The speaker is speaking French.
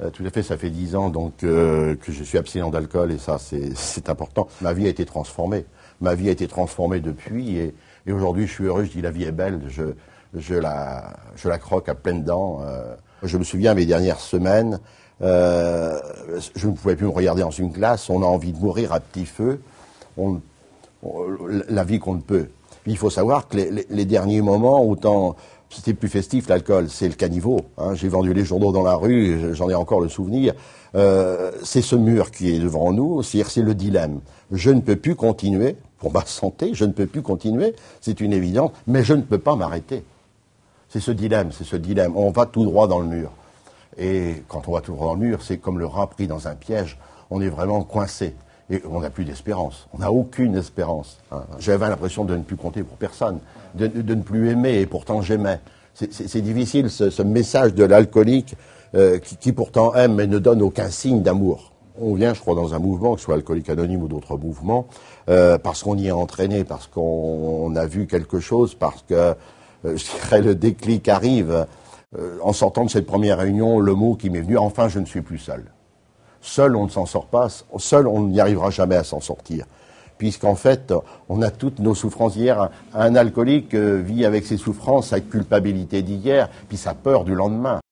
Euh, tout à fait, ça fait dix ans donc euh, que je suis abstinent d'alcool et ça c'est important. Ma vie a été transformée. Ma vie a été transformée depuis et, et aujourd'hui je suis heureux, je dis la vie est belle, je, je, la, je la croque à pleines dents. Euh. je me souviens mes dernières semaines, euh, je ne pouvais plus me regarder dans une classe, on a envie de mourir à petit feu, on, la vie qu'on ne peut. Il faut savoir que les, les, les derniers moments, autant c'était plus festif l'alcool, c'est le caniveau. Hein. J'ai vendu les journaux dans la rue, j'en ai encore le souvenir. Euh, c'est ce mur qui est devant nous, c'est le dilemme. Je ne peux plus continuer pour ma santé, je ne peux plus continuer, c'est une évidence, mais je ne peux pas m'arrêter. C'est ce dilemme, c'est ce dilemme. On va tout droit dans le mur. Et quand on va tout droit dans le mur, c'est comme le rat pris dans un piège. On est vraiment coincé. Et on n'a plus d'espérance. On n'a aucune espérance. Hein. J'avais l'impression de ne plus compter pour personne, de, ne plus aimer, et pourtant j'aimais. C'est difficile ce, message de l'alcoolique euh, qui, pourtant aime mais ne donne aucun signe d'amour. On vient, je crois, dans un mouvement, que ce soit alcoolique anonyme ou d'autres mouvements, euh, parce qu'on y est entraîné, parce qu'on a vu quelque chose, parce que, euh, je dirais, le déclic arrive. en sortant de cette première réunion, le mot qui m'est venu, enfin, je ne suis plus seul. Seul, on ne s'en sort pas. Seul, on n'y arrivera jamais à s'en sortir. Puisqu'en fait, on a toutes nos souffrances hier. Un alcoolique euh, vit avec ses souffrances, sa culpabilité d'hier, puis sa peur du lendemain.